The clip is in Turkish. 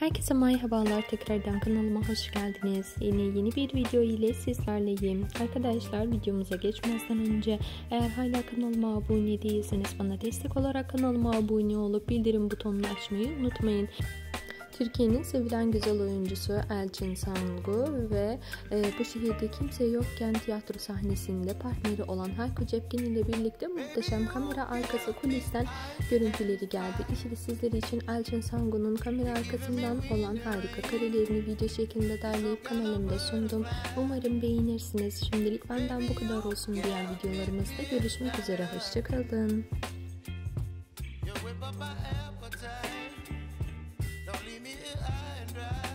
Herkese merhabalar tekrardan kanalıma hoş geldiniz. Yine yeni bir video ile sizlerleyim. Arkadaşlar videomuza geçmezden önce eğer hala kanalıma abone değilseniz bana destek olarak kanalıma abone olup bildirim butonunu açmayı unutmayın. Türkiye'nin sevilen güzel oyuncusu Elçin Sangu ve e, bu şehirde kimse yokken tiyatro sahnesinde partneri olan Hayko Cepkin ile birlikte muhteşem kamera arkası kulisten görüntüleri geldi. İşte sizler için Elçin Sangu'nun kamera arkasından olan harika karelerini video şeklinde derleyip kanalımda sundum. Umarım beğenirsiniz. Şimdilik benden bu kadar olsun. Diğer videolarımızda görüşmek üzere. Hoşçakalın. high and dry.